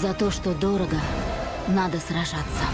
За то, что дорого, надо сражаться.